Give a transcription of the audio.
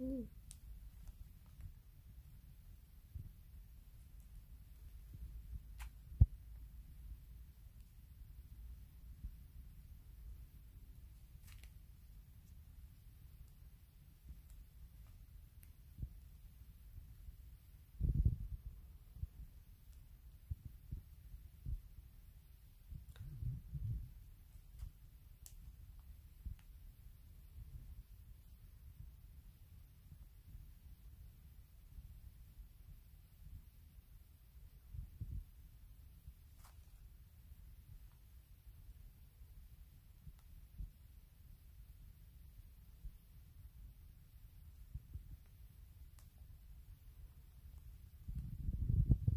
Mm.